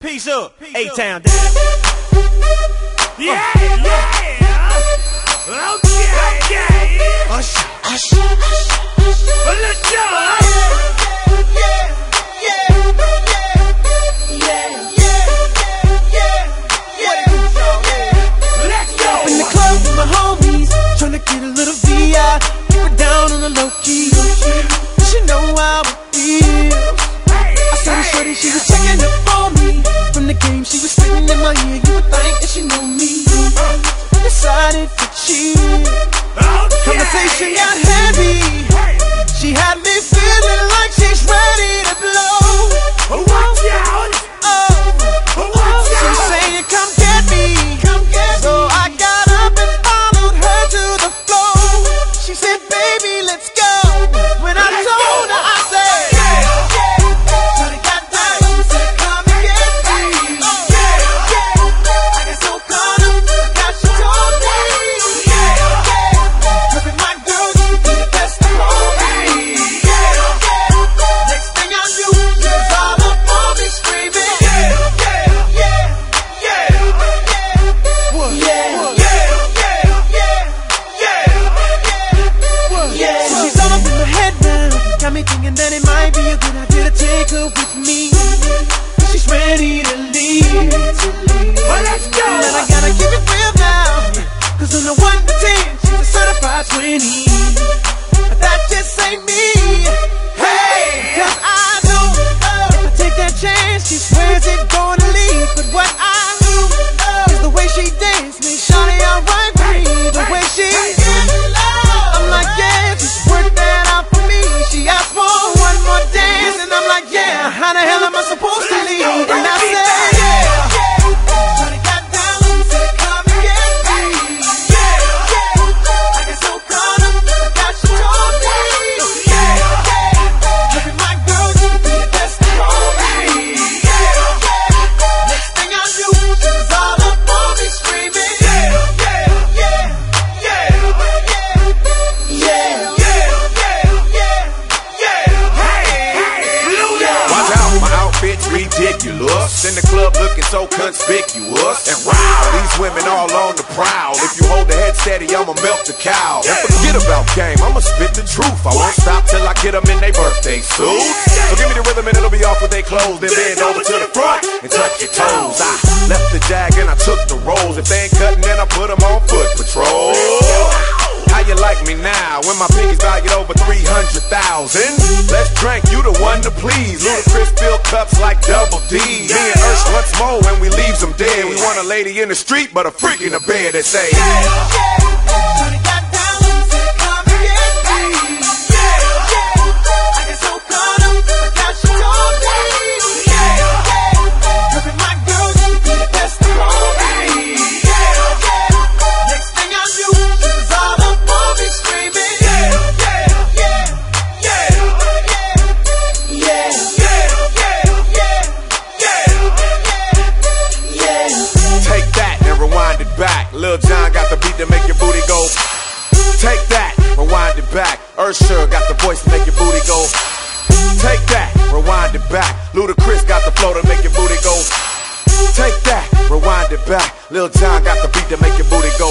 Peace up, A-Town. Yeah, yeah. Okay, okay. Usher, usher, Well, let's go. Let's. In the club with my homies, tryna get a little VI. Spitting in my ear. You would think that she know me. Uh, decided to cheat. Oh, okay. Conversation got heavy. Might be a good idea to take her with me. She's ready to leave. Well, let's go. And I gotta keep it real now. Ridiculous. In the club looking so conspicuous. And wow, these women all on the prowl. If you hold the head steady, I'ma melt the cow. And forget about game, I'ma spit the truth. I won't stop till I get them in their birthday suits. So give me the rhythm and it'll be off with their clothes. Then bend over to the front now when my pinky's valued over 300,000? Let's drink, you the one to please. Ludacris fill cups like double D. Me and Ush once more when we leaves them dead. We want a lady in the street, but a freak in the bed that say, Shawty got down, Lil Jon got the beat to make your booty go. Take that, rewind it back. Usher got the voice to make your booty go. Take that, rewind it back. Ludacris got the flow to make your booty go. Take that, rewind it back. Lil Jon got the beat to make your booty go.